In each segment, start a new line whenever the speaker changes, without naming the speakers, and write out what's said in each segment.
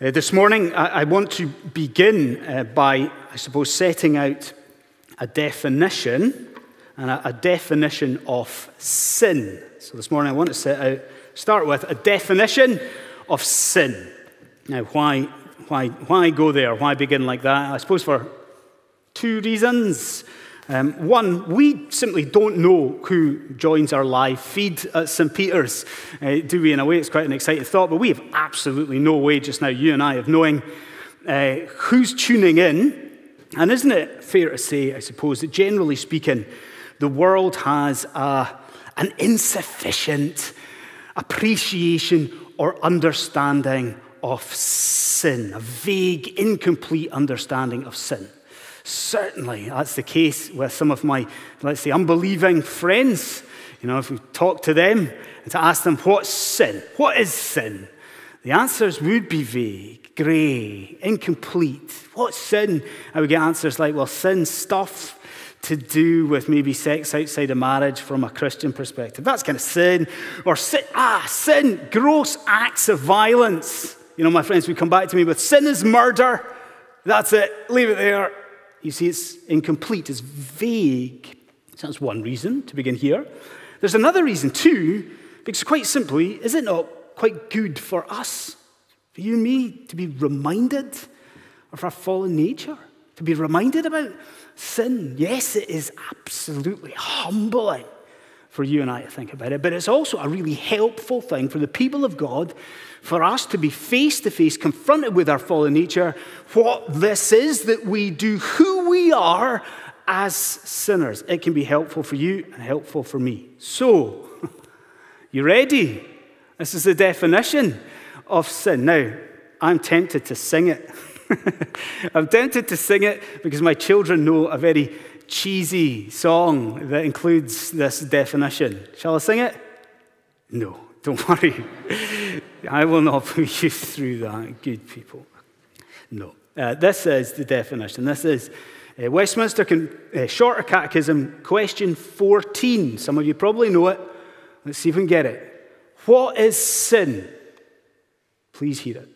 Uh, this morning, I, I, want to begin uh, by, I suppose, setting out a definition and a, a, definition of sin. So this morning, I want to set out, start with a definition of sin. Now, why, why, why go there? Why begin like that? I suppose for two reasons. Um, one, we simply don't know who joins our live feed at St. Peter's, uh, do we? In a way, it's quite an exciting thought, but we have absolutely no way just now, you and I, of knowing uh, who's tuning in. And isn't it fair to say, I suppose, that generally speaking, the world has a, an insufficient appreciation or understanding of sin, a vague, incomplete understanding of sin. Certainly, that's the case with some of my, let's say, unbelieving friends. You know, if we talk to them and to ask them, what's sin? What is sin? The answers would be vague, grey, incomplete. What's sin? I would get answers like, well, sin's stuff to do with maybe sex outside of marriage from a Christian perspective. That's kind of sin. Or sin, ah, sin, gross acts of violence. You know, my friends would come back to me with sin is murder. That's it. Leave it there. You see, it's incomplete, it's vague. So that's one reason to begin here. There's another reason, too, because quite simply, is it not quite good for us, for you and me, to be reminded of our fallen nature? To be reminded about sin? Yes, it is absolutely humbling for you and I to think about it, but it's also a really helpful thing for the people of God for us to be face to face confronted with our fallen nature, what this is that we do, who we are as sinners. It can be helpful for you and helpful for me. So, you ready? This is the definition of sin. Now, I'm tempted to sing it. I'm tempted to sing it because my children know a very cheesy song that includes this definition. Shall I sing it? No, don't worry. I will not put you through that, good people. No. Uh, this is the definition. This is uh, Westminster Con- uh, Shorter Catechism, question 14. Some of you probably know it. Let's see if we can get it. What is sin? Please hear it.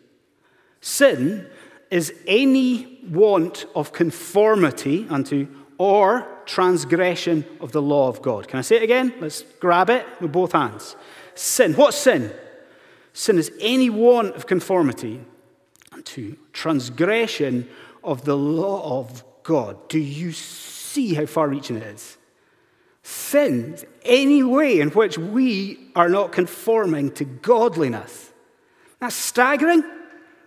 Sin is any want of conformity unto or transgression of the law of God. Can I say it again? Let's grab it with both hands. Sin. What's sin? Sin is any want of conformity to transgression of the law of God. Do you see how far reaching it is? Sin is any way in which we are not conforming to godliness. That's staggering.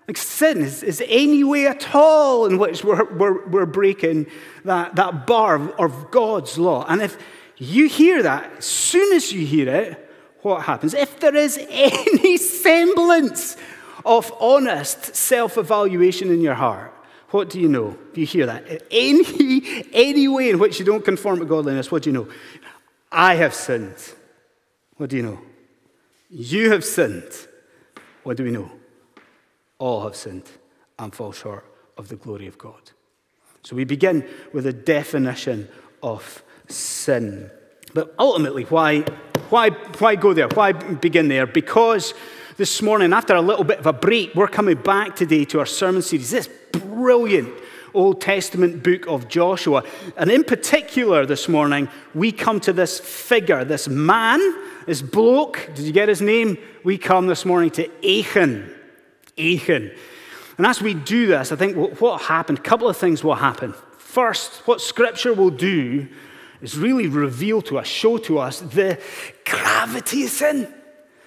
Like sin is, is any way at all in which we're, we're, we're breaking that, that bar of, of God's law. And if you hear that, as soon as you hear it, what happens. If there is any semblance of honest self evaluation in your heart, what do you know? Do you hear that? Any, any way in which you don't conform to godliness, what do you know? I have sinned. What do you know? You have sinned. What do we know? All have sinned and fall short of the glory of God. So we begin with a definition of sin. But ultimately, why why, why go there? Why begin there? Because this morning, after a little bit of a break, we're coming back today to our sermon series. This brilliant Old Testament book of Joshua. And in particular, this morning, we come to this figure, this man, this bloke. Did you get his name? We come this morning to Achan. Achan. And as we do this, I think what happened, a couple of things will happen. First, what Scripture will do is really reveal to us, show to us the gravity of sin.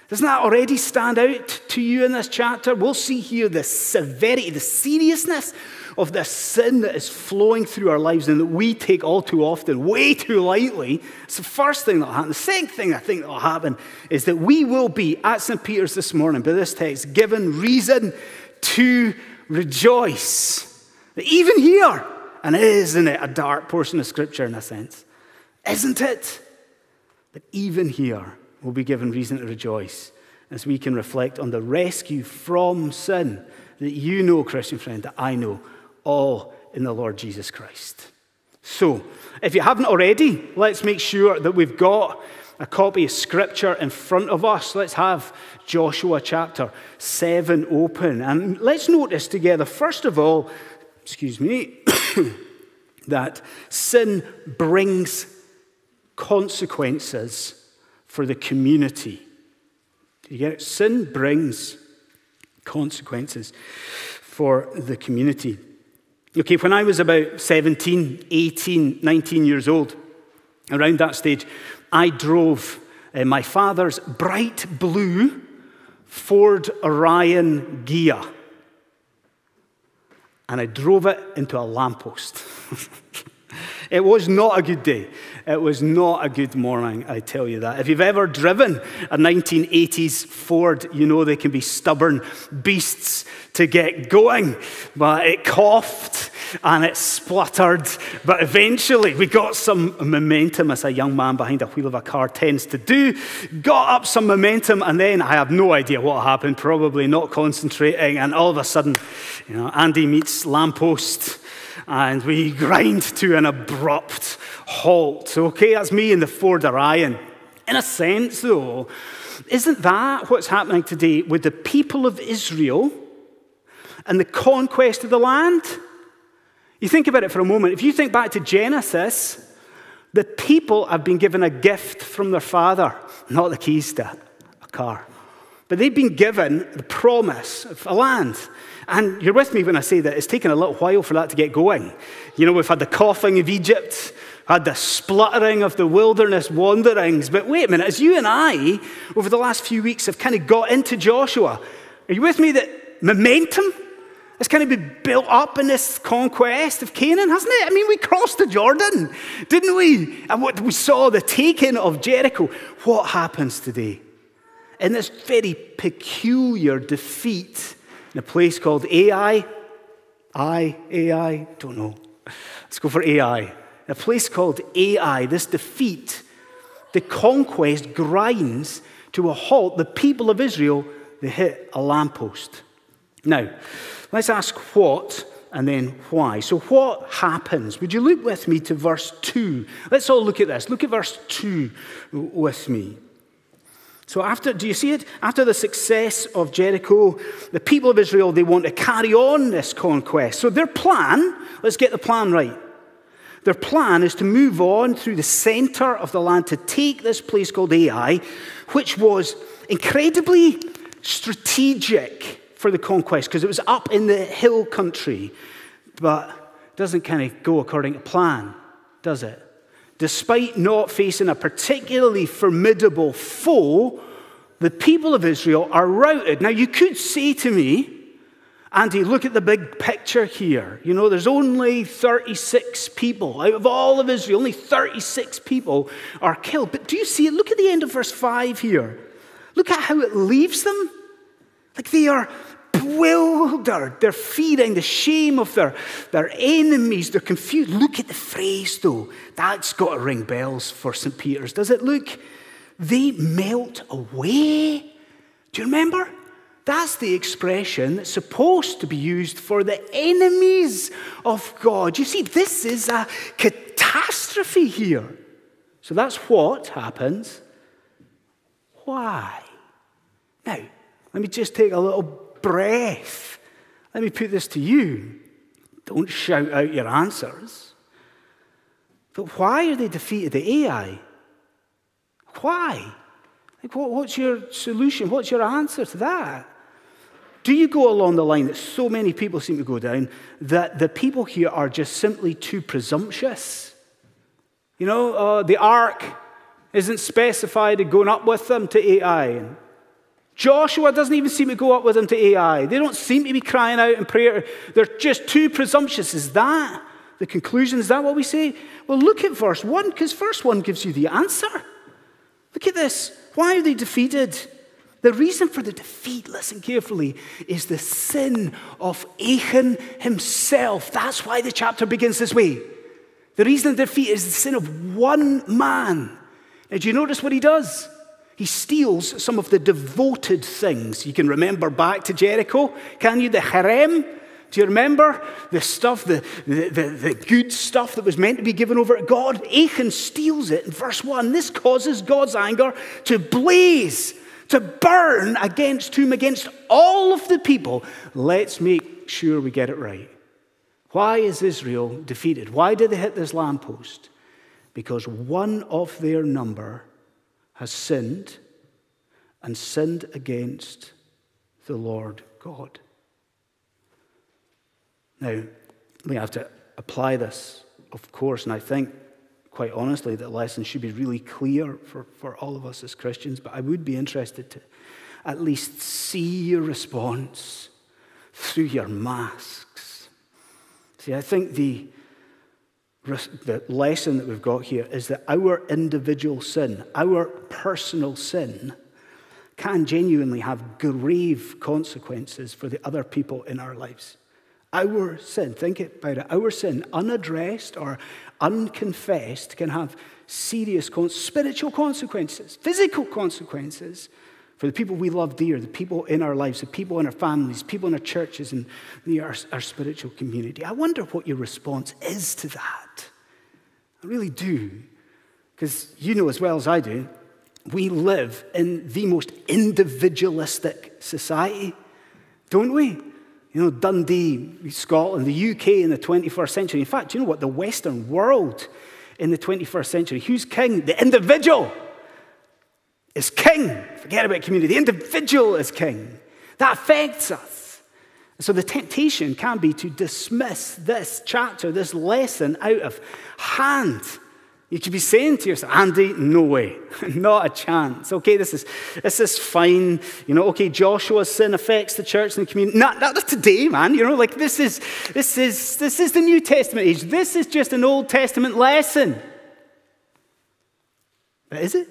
Doesn't that already stand out to you in this chapter? We'll see here the severity, the seriousness of the sin that is flowing through our lives and that we take all too often, way too lightly. It's the first thing that'll happen. The second thing I think that'll happen is that we will be at St. Peter's this morning by this text given reason to rejoice. Even here, and isn't it a dark portion of Scripture in a sense? Isn't it? But even here, we'll be given reason to rejoice as we can reflect on the rescue from sin that you know, Christian friend, that I know, all in the Lord Jesus Christ. So, if you haven't already, let's make sure that we've got a copy of Scripture in front of us, let's have Joshua chapter 7 open. And let's notice together, first of all, excuse me, that sin brings consequences for the community. Do you get it? Sin brings consequences for the community. Okay, when I was about 17, 18, 19 years old, around that stage, I drove uh, my father's bright blue Ford Orion Ghia. And I drove it into a lamppost. It was not a good day. It was not a good morning, I tell you that. If you've ever driven a 1980s Ford, you know they can be stubborn beasts to get going. But it coughed and it spluttered. But eventually we got some momentum, as a young man behind a wheel of a car tends to do. Got up some momentum, and then I have no idea what happened, probably not concentrating. And all of a sudden, you know, Andy meets lamppost and we grind to an abrupt halt. Okay, that's me in the Ford Orion. In a sense, though, isn't that what's happening today with the people of Israel and the conquest of the land? You think about it for a moment. If you think back to Genesis, the people have been given a gift from their father, not the keys to a car. But they've been given the promise of a land. And you're with me when I say that it's taken a little while for that to get going. You know, we've had the coughing of Egypt, had the spluttering of the wilderness wanderings. But wait a minute, as you and I, over the last few weeks, have kind of got into Joshua, are you with me that momentum has kind of been built up in this conquest of Canaan, hasn't it? I mean, we crossed the Jordan, didn't we? And what we saw the taking of Jericho. What happens today? In this very peculiar defeat in a place called Ai. I, Ai, don't know. Let's go for Ai. A place called Ai, this defeat, the conquest grinds to a halt. The people of Israel, they hit a lamppost. Now, let's ask what and then why. So, what happens? Would you look with me to verse 2? Let's all look at this. Look at verse 2 with me. So after, do you see it? After the success of Jericho, the people of Israel, they want to carry on this conquest. So their plan, let's get the plan right. Their plan is to move on through the center of the land to take this place called Ai, which was incredibly strategic for the conquest because it was up in the hill country, but doesn't kind of go according to plan, does it? Despite not facing a particularly formidable foe, the people of Israel are routed. Now, you could say to me, Andy, look at the big picture here. You know, there's only 36 people. Out of all of Israel, only 36 people are killed. But do you see it? Look at the end of verse 5 here. Look at how it leaves them. Like they are bewildered. They're feeling the shame of their, their enemies. They're confused. Look at the phrase, though. That's got to ring bells for St. Peter's. Does it look? They melt away. Do you remember? That's the expression that's supposed to be used for the enemies of God. You see, this is a catastrophe here. So that's what happens. Why? Now, let me just take a little breath. Let me put this to you. Don't shout out your answers. But why are they defeated at Ai? Why? Like, what, what's your solution? What's your answer to that? Do you go along the line that so many people seem to go down that the people here are just simply too presumptuous? You know, uh, the ark isn't specified going up with them to Ai. Joshua doesn't even seem to go up with them to Ai. They don't seem to be crying out in prayer. They're just too presumptuous. Is that the conclusion? Is that what we say? Well, look at verse 1, because verse 1 gives you the answer. Look at this. Why are they defeated? The reason for the defeat, listen carefully, is the sin of Achan himself. That's why the chapter begins this way. The reason the defeat is the sin of one man. Now, do you notice what he does? He steals some of the devoted things. You can remember back to Jericho, can you? The herem, Do you remember the stuff, the, the, the, good stuff that was meant to be given over to God? Achan steals it in verse 1. This causes God's anger to blaze, to burn against whom? Against all of the people. Let's make sure we get it right. Why is Israel defeated? Why did they hit this lamppost? Because one of their number has sinned and sinned against the Lord God. Now, we have to apply this, of course, and I think, quite honestly, that lesson should be really clear for, for all of us as Christians, but I would be interested to at least see your response through your masks. See, I think the, the lesson that we've got here is that our individual sin, our personal sin, can genuinely have grave consequences for the other people in our lives. Our sin, think about it, our sin, unaddressed or unconfessed, can have serious spiritual consequences, physical consequences for the people we love dear, the people in our lives, the people in our families, people in our churches, and our, our spiritual community. I wonder what your response is to that. I really do. Because you know as well as I do, we live in the most individualistic society, don't we? You know, Dundee, Scotland, the UK in the 21st century. In fact, you know what? The Western world in the 21st century. Who's king? The individual is king. Forget about community. The individual is king. That affects us. So the temptation can be to dismiss this chapter, this lesson out of hand you could be saying to yourself, Andy, no way, not a chance. Okay, this is, this is fine. You know, okay, Joshua's sin affects the church and the community. Not, not today, man. You know, like this is, this, is, this is the New Testament age. This is just an Old Testament lesson. But is it?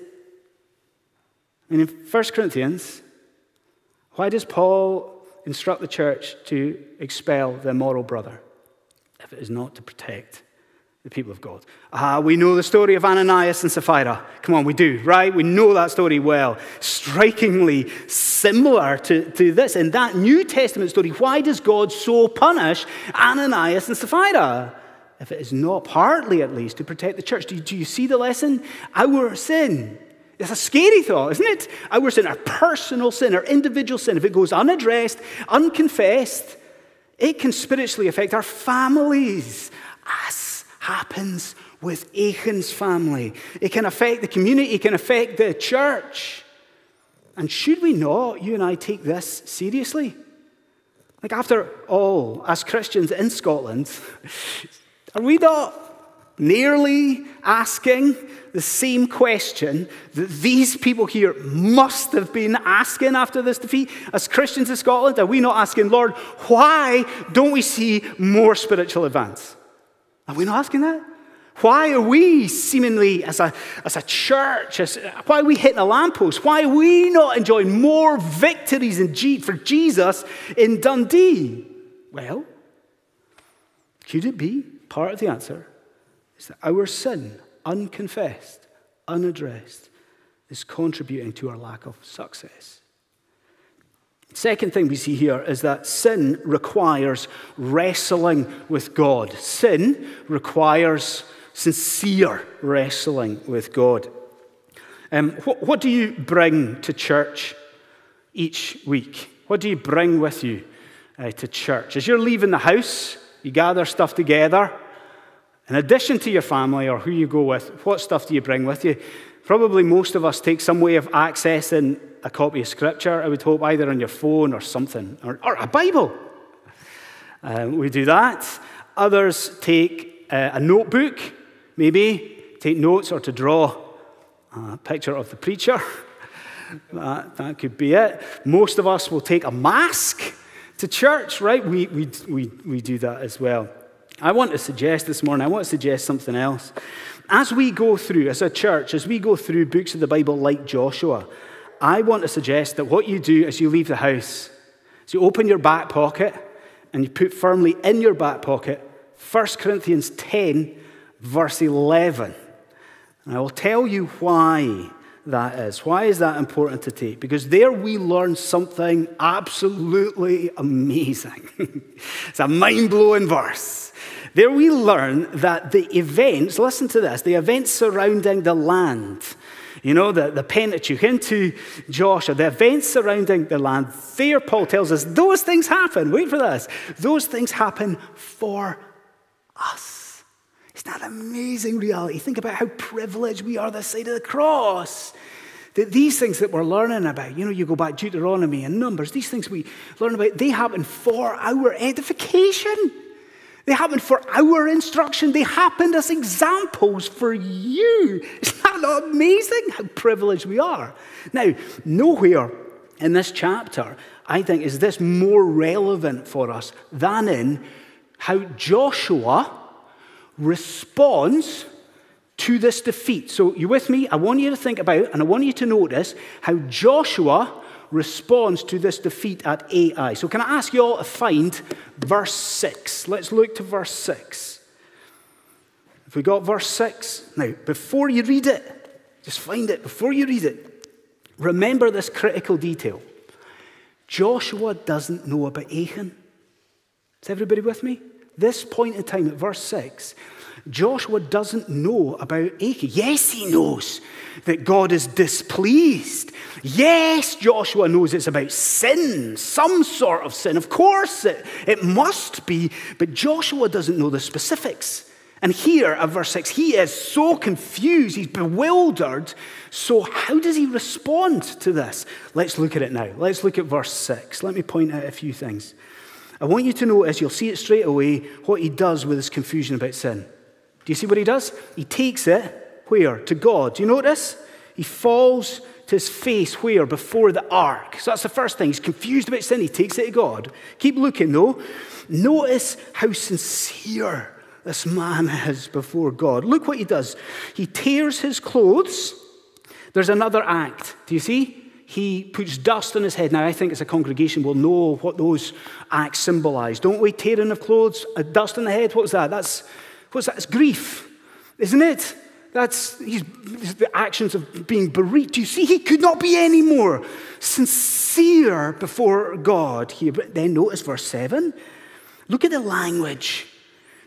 In 1 Corinthians, why does Paul instruct the church to expel their moral brother if it is not to protect the people of God. Ah, we know the story of Ananias and Sapphira. Come on, we do, right? We know that story well. Strikingly similar to, to this. In that New Testament story, why does God so punish Ananias and Sapphira? If it is not partly, at least, to protect the church. Do, do you see the lesson? Our sin. It's a scary thought, isn't it? Our sin, our personal sin, our individual sin, if it goes unaddressed, unconfessed, it can spiritually affect our families, as happens with Achan's family. It can affect the community, it can affect the church. And should we not, you and I, take this seriously? Like, after all, as Christians in Scotland, are we not nearly asking the same question that these people here must have been asking after this defeat? As Christians in Scotland, are we not asking, Lord, why don't we see more spiritual advance? Are we not asking that? Why are we seemingly, as a, as a church, as, why are we hitting a lamppost? Why are we not enjoying more victories in G, for Jesus in Dundee? Well, could it be part of the answer is that our sin, unconfessed, unaddressed, is contributing to our lack of success? Second thing we see here is that sin requires wrestling with God. Sin requires sincere wrestling with God. Um, what, what, do you bring to church each week? What do you bring with you uh, to church? As you're leaving the house, you gather stuff together. In addition to your family or who you go with, what stuff do you bring with you? Probably most of us take some way of accessing a copy of Scripture, I would hope, either on your phone or something, or, or a Bible. Um, we do that. Others take uh, a notebook, maybe, take notes or to draw a picture of the preacher. that, that could be it. Most of us will take a mask to church, right? We, we, we, we do that as well. I want to suggest this morning, I want to suggest something else. As we go through, as a church, as we go through books of the Bible like Joshua, I want to suggest that what you do as you leave the house is you open your back pocket and you put firmly in your back pocket 1 Corinthians 10, verse 11. And I will tell you why that is. Why is that important to take? Because there we learn something absolutely amazing. it's a mind blowing verse. There we learn that the events, listen to this, the events surrounding the land, you know, the, the Pentateuch into Joshua, the events surrounding the land, there Paul tells us those things happen. Wait for this. Those things happen for us. Isn't that amazing reality? Think about how privileged we are this side of the cross. That these things that we're learning about, you know, you go back to Deuteronomy and Numbers, these things we learn about, they happen for our edification. They happened for our instruction. They happened as examples for you. Isn't that not amazing how privileged we are? Now, nowhere in this chapter, I think, is this more relevant for us than in how Joshua responds to this defeat. So, you with me? I want you to think about, and I want you to notice how Joshua responds to this defeat at Ai. So, can I ask you all to find verse 6? Let's look to verse 6. If we got verse 6, now, before you read it, just find it. Before you read it, remember this critical detail. Joshua doesn't know about Achan. Is everybody with me? This point in time at verse 6, Joshua doesn't know about Achan. Yes, he knows that God is displeased. Yes, Joshua knows it's about sin, some sort of sin. Of course, it, it must be, but Joshua doesn't know the specifics. And here at verse 6, he is so confused, he's bewildered. So, how does he respond to this? Let's look at it now. Let's look at verse 6. Let me point out a few things. I want you to notice, you'll see it straight away, what he does with his confusion about sin. Do you see what he does? He takes it where? To God. Do you notice? He falls to his face where? Before the ark. So that's the first thing. He's confused about sin. He takes it to God. Keep looking though. Notice how sincere this man is before God. Look what he does. He tears his clothes. There's another act. Do you see? He puts dust on his head. Now, I think as a congregation we'll know what those acts symbolize. Don't we? Tearing of clothes, a dust on the head. What's that? That's What's that? It's grief, isn't it? That's the actions of being bereaved. You see? He could not be any more sincere before God here. But then notice verse 7. Look at the language.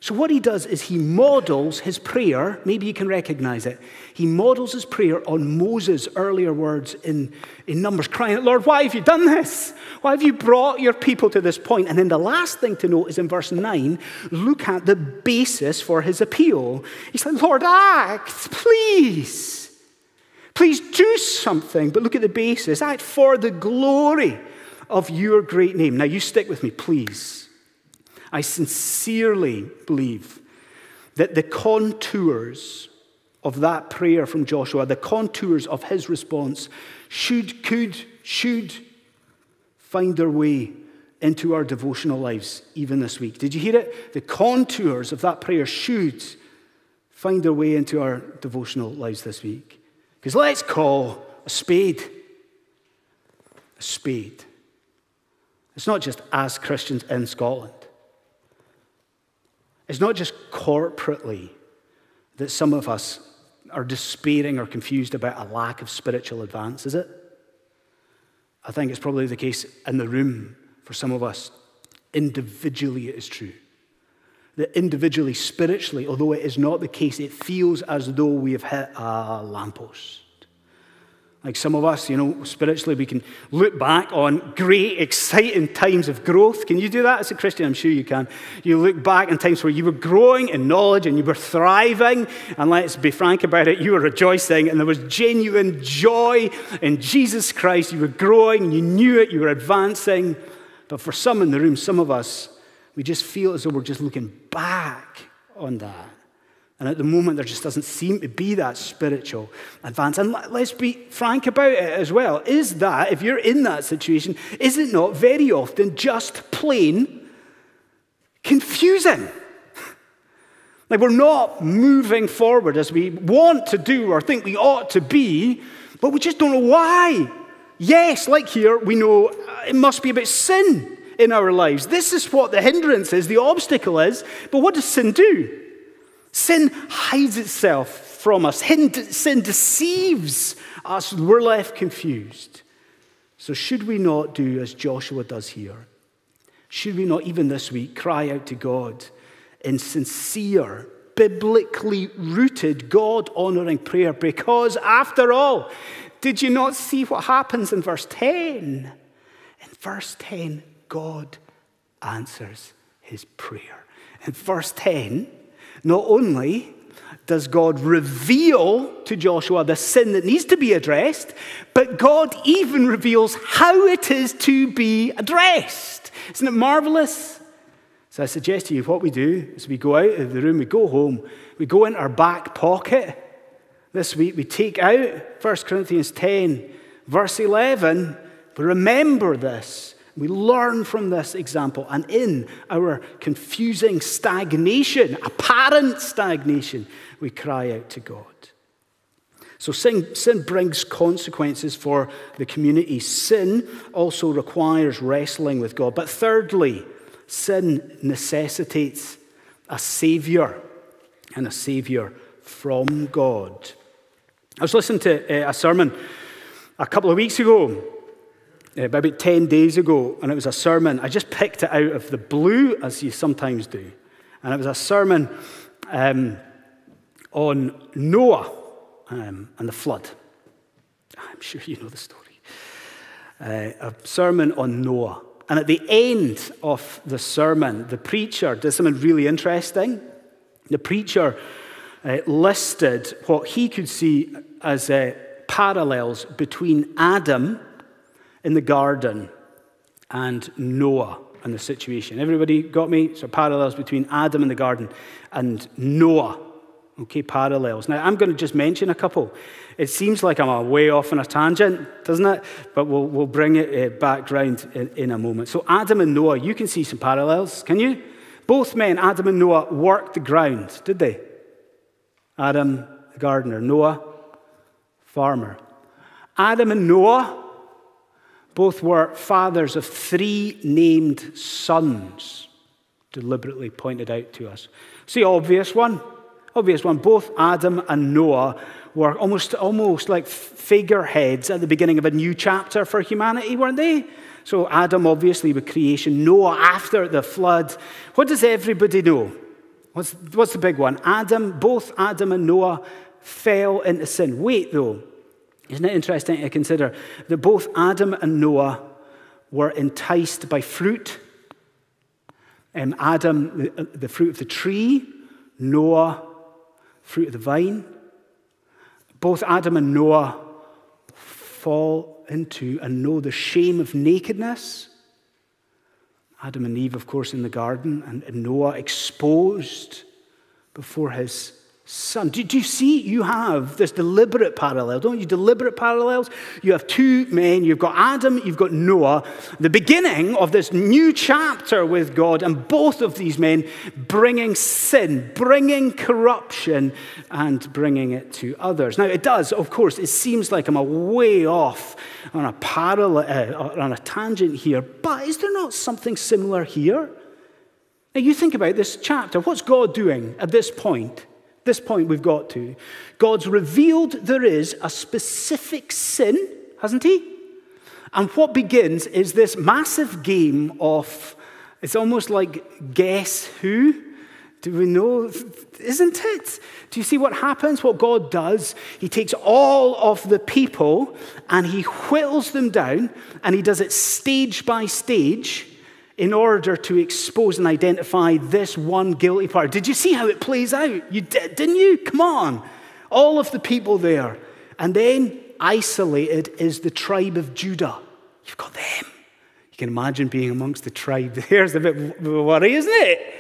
So, what he does is he models his prayer. Maybe you can recognize it. He models his prayer on Moses' earlier words in, in Numbers, crying out, Lord, why have you done this? Why have you brought your people to this point? And then the last thing to note is in verse 9, look at the basis for his appeal. He's like, Lord, act, please. Please do something. But look at the basis. Act for the glory of your great name. Now, you stick with me, please. I sincerely believe that the contours of that prayer from Joshua, the contours of his response, should, could, should find their way into our devotional lives even this week. Did you hear it? The contours of that prayer should find their way into our devotional lives this week. Because let's call a spade a spade. It's not just as Christians in Scotland. It's not just corporately that some of us are despairing or confused about a lack of spiritual advance, is it? I think it's probably the case in the room for some of us. Individually, it is true. That individually, spiritually, although it is not the case, it feels as though we have hit a lamppost. Like some of us, you know, spiritually, we can look back on great, exciting times of growth. Can you do that as a Christian? I'm sure you can. You look back in times where you were growing in knowledge and you were thriving, and let's be frank about it, you were rejoicing, and there was genuine joy in Jesus Christ. You were growing, you knew it, you were advancing. But for some in the room, some of us, we just feel as though we're just looking back on that. And at the moment, there just doesn't seem to be that spiritual advance. And let's be frank about it as well. Is that, if you're in that situation, is it not very often just plain confusing? Like we're not moving forward as we want to do or think we ought to be, but we just don't know why. Yes, like here, we know uh, it must be about sin in our lives. This is what the hindrance is, the obstacle is. But what does sin do? Sin hides itself from us. Sin deceives us, we're left confused. So, should we not do as Joshua does here? Should we not, even this week, cry out to God in sincere, biblically rooted, God honoring prayer? Because, after all, did you not see what happens in verse 10? In verse 10, God answers his prayer. In verse 10, not only does God reveal to Joshua the sin that needs to be addressed, but God even reveals how it is to be addressed. Isn't it marvelous? So I suggest to you what we do is we go out of the room, we go home, we go in our back pocket. This week we take out 1 Corinthians 10, verse 11. But remember this we learn from this example, and in our confusing stagnation, apparent stagnation, we cry out to God. So sin, sin, brings consequences for the community. Sin also requires wrestling with God. But thirdly, sin necessitates a savior and a savior from God. I was listening to uh, a sermon a couple of weeks ago about 10 days ago, and it was a sermon. I just picked it out of the blue, as you sometimes do. And it was a sermon um, on Noah um, and the flood. I'm sure you know the story. Uh, a sermon on Noah. And at the end of the sermon, the preacher did something really interesting. The preacher uh, listed what he could see as uh, parallels between Adam in the garden and Noah and the situation. Everybody got me? So, parallels between Adam in the garden and Noah. Okay, parallels. Now, I'm going to just mention a couple. It seems like I'm way off on a tangent, doesn't it? But we'll, we'll bring it uh, back round in, in a moment. So, Adam and Noah, you can see some parallels, can you? Both men, Adam and Noah, worked the ground, did they? Adam, the gardener, Noah, farmer. Adam and Noah both were fathers of three named sons, deliberately pointed out to us. See, obvious one. Obvious one. Both Adam and Noah were almost, almost like figureheads at the beginning of a new chapter for humanity, weren't they? So, Adam, obviously, with creation, Noah after the flood. What does everybody know? What's, what's the big one? Adam, both Adam and Noah fell into sin. Wait, though. Isn't it interesting to consider that both Adam and Noah were enticed by fruit? Um, Adam, the, the fruit of the tree, Noah, fruit of the vine. Both Adam and Noah fall into and know the shame of nakedness. Adam and Eve, of course, in the garden, and Noah exposed before his son. Do, do, you see? You have this deliberate parallel, don't you? Deliberate parallels. You have two men. You've got Adam, you've got Noah. The beginning of this new chapter with God, and both of these men bringing sin, bringing corruption, and bringing it to others. Now, it does, of course, it seems like I'm a way off on a parallel, uh, on a tangent here, but is there not something similar here? Now, you think about this chapter. What's God doing at this point? This point we've got to. God's revealed there is a specific sin, hasn't He? And what begins is this massive game of, it's almost like guess who? Do we know? Isn't it? Do you see what happens? What God does? He takes all of the people and he whittles them down and he does it stage by stage in order to expose and identify this one guilty part. Did you see how it plays out? You did, didn't you? Come on. All of the people there. And then isolated is the tribe of Judah. You've got them. You can imagine being amongst the tribe. There's a bit of a worry, isn't it?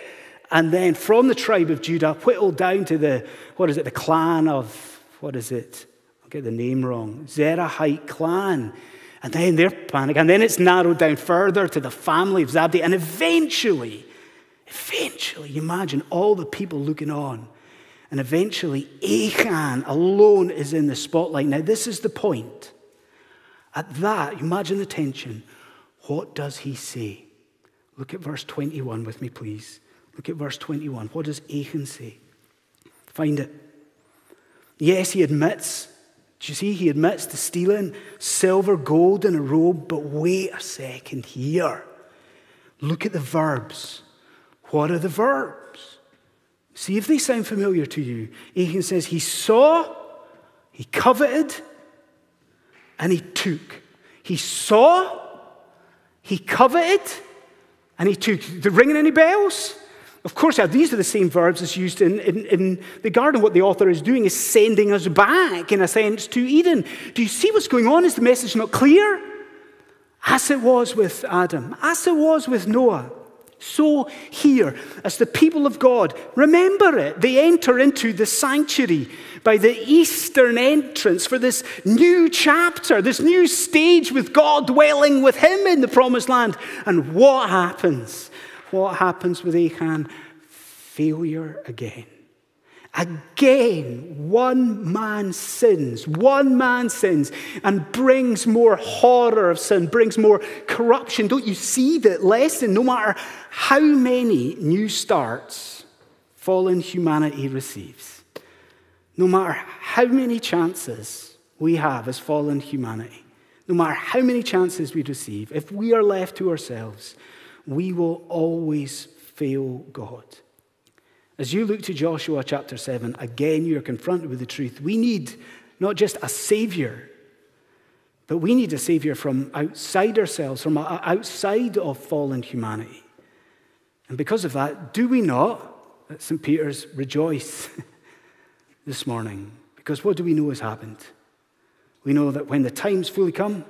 And then from the tribe of Judah, whittled down to the, what is it, the clan of, what is it? I'll get the name wrong. Zerahite clan. And then they're panicking. And then it's narrowed down further to the family of Zabdi. And eventually, eventually, imagine all the people looking on. And eventually, Achan alone is in the spotlight. Now, this is the point. At that, imagine the tension. What does he say? Look at verse 21 with me, please. Look at verse 21. What does Achan say? Find it. Yes, he admits Do you see? He admits to stealing silver, gold, and a robe, but wait a second here. Look at the verbs. What are the verbs? See if they sound familiar to you. Achan says, He saw, he coveted, and he took. He saw, he coveted, and he took. They're ringing any bells? Of course, these are the same verbs as used in, in, in, the garden. What the author is doing is sending us back, in a sense, to Eden. Do you see what's going on? Is the message not clear? As it was with Adam, as it was with Noah, so here, as the people of God, remember it. They enter into the sanctuary by the eastern entrance for this new chapter, this new stage with God dwelling with Him in the promised land. And what happens? What happens with Achan? Failure again. Again, one man sins, one man sins and brings more horror of sin, brings more corruption. Don't you see that lesson? No matter how many new starts fallen humanity receives, no matter how many chances we have as fallen humanity, no matter how many chances we receive, if we are left to ourselves, we will always fail God. As you look to Joshua chapter 7, again you're confronted with the truth. We need not just a Savior, but we need a Savior from outside ourselves, from outside of fallen humanity. And because of that, do we not, at St. Peter's, rejoice this morning? Because what do we know has happened? We know that when the time's fully come,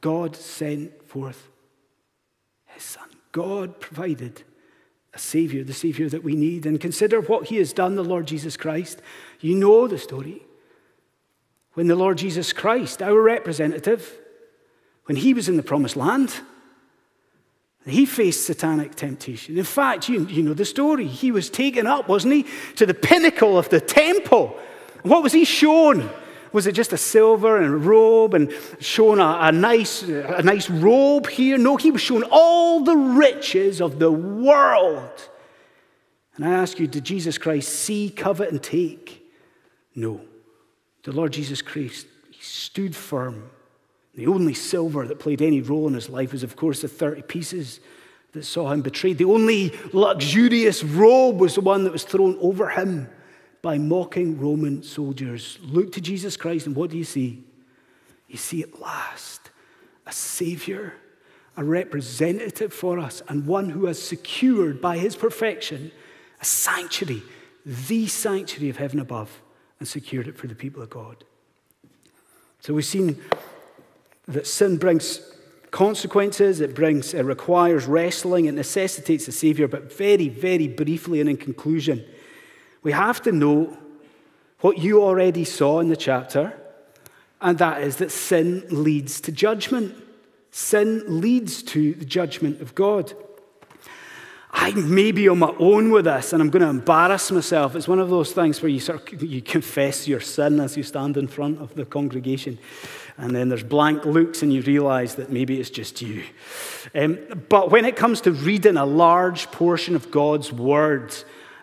God sent forth His Son. God provided a Savior, the Savior that we need. And consider what He has done, the Lord Jesus Christ. You know the story. When the Lord Jesus Christ, our representative, when He was in the promised land, he faced satanic temptation. In fact, you, you know the story. He was taken up, wasn't he, to the pinnacle of the temple. What was he shown? Was it just a silver and a robe and shown a, a, nice, a nice robe here? No, he was shown all the riches of the world. And I ask you, did Jesus Christ see, covet, and take? No. The Lord Jesus Christ, he stood firm. The only silver that played any role in his life was, of course, the 30 pieces that saw him betrayed. The only luxurious robe was the one that was thrown over him by mocking Roman soldiers. Look to Jesus Christ, and what do you see? You see at last a Savior, a representative for us, and one who has secured by his perfection a sanctuary, the sanctuary of heaven above, and secured it for the people of God. So we've seen that sin brings consequences, it brings, it requires wrestling, it necessitates a Savior, but very, very briefly and in conclusion, we have to know what you already saw in the chapter, and that is that sin leads to judgment. Sin leads to the judgment of God. I may be on my own with this and I'm going to embarrass myself. It's one of those things where you sort of you confess your sin as you stand in front of the congregation. And then there's blank looks and you realize that maybe it's just you. Um, but when it comes to reading a large portion of God's word,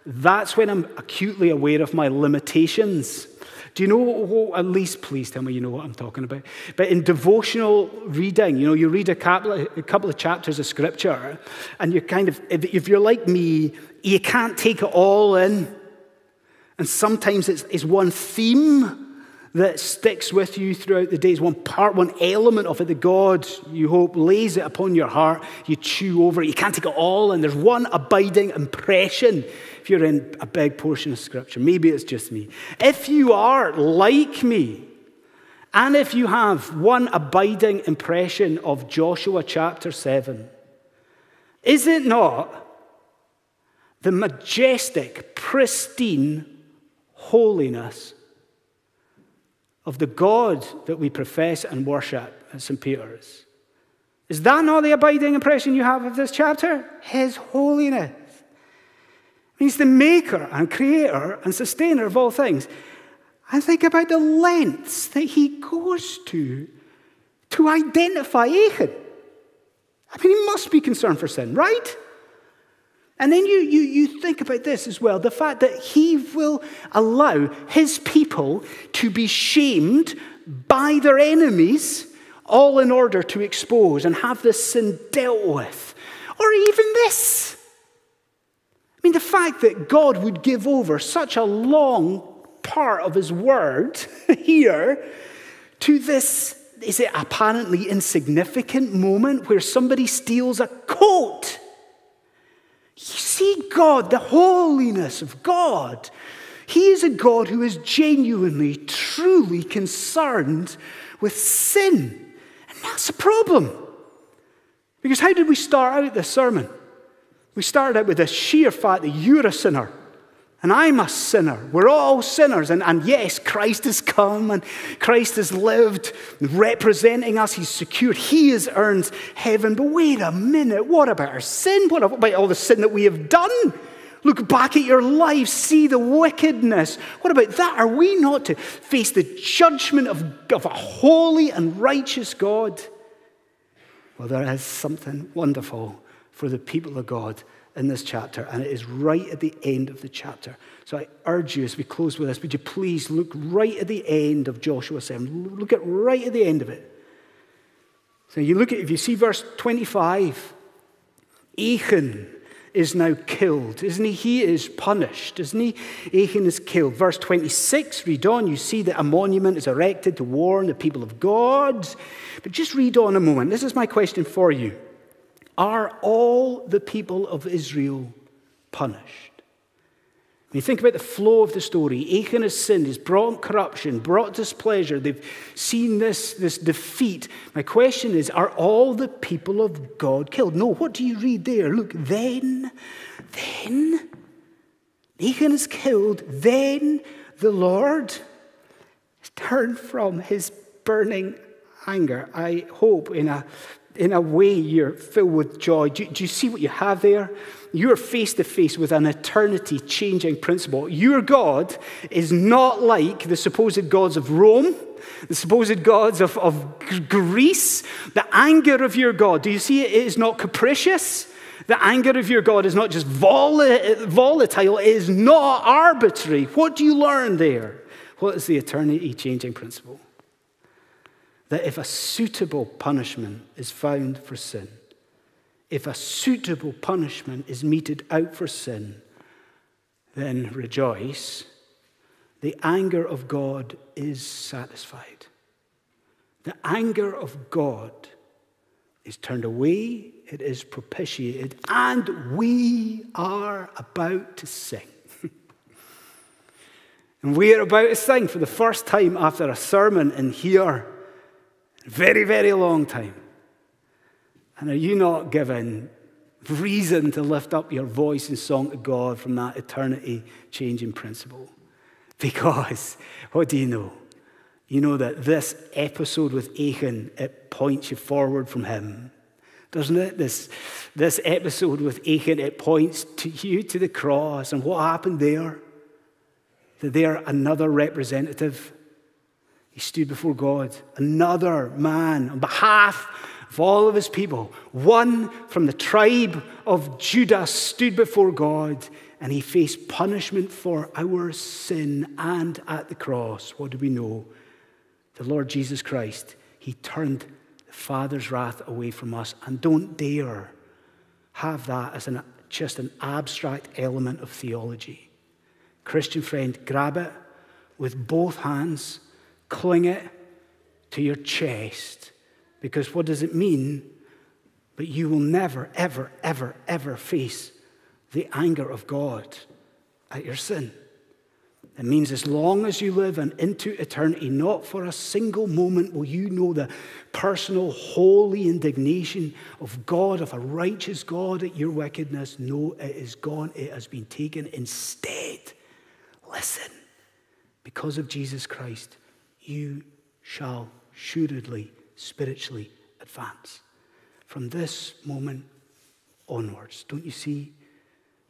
that's when I'm acutely aware of my limitations. Do you know, at least please tell me you know what I'm talking about. But in devotional reading, you know, you read a couple, of, a couple of chapters of scripture, and you kind of, if you're like me, you can't take it all in. And sometimes it's, it's one theme that sticks with you throughout the days, one part, one element of it that God, you hope, lays it upon your heart. You chew over it. You can't take it all, and there's one abiding impression if you're in a big portion of Scripture. Maybe it's just me. If you are like me, and if you have one abiding impression of Joshua chapter 7, is it not the majestic, pristine holiness of the God that we profess and worship at St. Peter's? Is that not the abiding impression you have of this chapter? His holiness. He's the maker and creator and sustainer of all things. And think about the lengths that he goes to to identify Achan. I mean, he must be concerned for sin, right? And then you, you, you think about this as well the fact that he will allow his people to be shamed by their enemies, all in order to expose and have this sin dealt with. Or even this. I mean, the fact that God would give over such a long part of his word here to this, is it apparently insignificant moment where somebody steals a coat? You see, God, the holiness of God. He is a God who is genuinely, truly concerned with sin. And that's a problem. Because how did we start out this sermon? We started out with the sheer fact that you're a sinner and I'm a sinner. We're all sinners. And, and yes, Christ has come and Christ has lived representing us. He's secured. He has earned heaven. But wait a minute. What about our sin? What about all the sin that we have done? Look back at your life, see the wickedness. What about that? Are we not to face the judgment of, of a holy and righteous God? Well, there is something wonderful for the people of God in this chapter, and it is right at the end of the chapter. So I urge you, as we close with this, would you please look right at the end of Joshua 7? Look at right at the end of it. So you look at, if you see verse 25, Achan is now killed, isn't he? He is punished, isn't he? Achan is killed. Verse 26, read on. You see that a monument is erected to warn the people of God. But just read on a moment. This is my question for you. Are all the people of Israel punished? When you think about the flow of the story, Achan has sinned, he's brought corruption, brought displeasure. They've seen this, this defeat. My question is are all the people of God killed? No, what do you read there? Look, then, then, Achan is killed, then the Lord turned from his burning anger. I hope in a in a way, you're filled with joy. Do, do you see what you have there? You're face to face with an eternity changing principle. Your God is not like the supposed gods of Rome, the supposed gods of, of Greece. The anger of your God, do you see it? It is not capricious. The anger of your God is not just volatile, it is not arbitrary. What do you learn there? What is the eternity changing principle? That if a suitable punishment is found for sin, if a suitable punishment is meted out for sin, then rejoice. The anger of God is satisfied. The anger of God is turned away, it is propitiated, and we are about to sing. and we are about to sing for the first time after a sermon in here very, very long time. And are you not given reason to lift up your voice in song to God from that eternity changing principle? Because what do you know? You know that this episode with Achan, it points you forward from him. Doesn't it? This, this episode with Achan, it points to you to the cross. And what happened there? That there another representative he stood before God, another man on behalf of all of his people. One from the tribe of Judah stood before God and he faced punishment for our sin. And at the cross, what do we know? The Lord Jesus Christ, he turned the Father's wrath away from us. And don't dare have that as an, just an abstract element of theology. Christian friend, grab it with both hands cling it to your chest. Because what does it mean? But you will never, ever, ever, ever face the anger of God at your sin. It means as long as you live and into eternity, not for a single moment will you know the personal, holy indignation of God, of a righteous God at your wickedness. No, it is gone. It has been taken. Instead, listen, because of Jesus Christ, you shall assuredly spiritually advance. From this moment onwards, don't you see?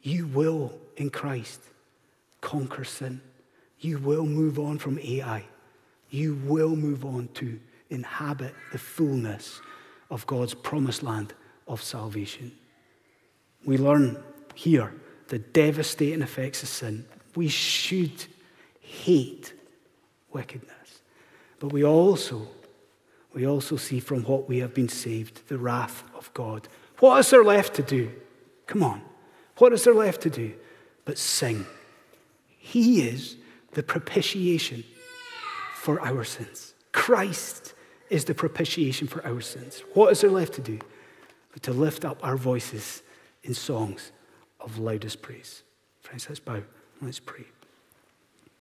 You will, in Christ, conquer sin. You will move on from Ai. You will move on to inhabit the fullness of God's promised land of salvation. We learn here the devastating effects of sin. We should hate wickedness. But we also, we also see from what we have been saved the wrath of God. What is there left to do? Come on. What is there left to do but sing? He is the propitiation for our sins. Christ is the propitiation for our sins. What is there left to do but to lift up our voices in songs of loudest praise? Friends, let's bow. Let's pray.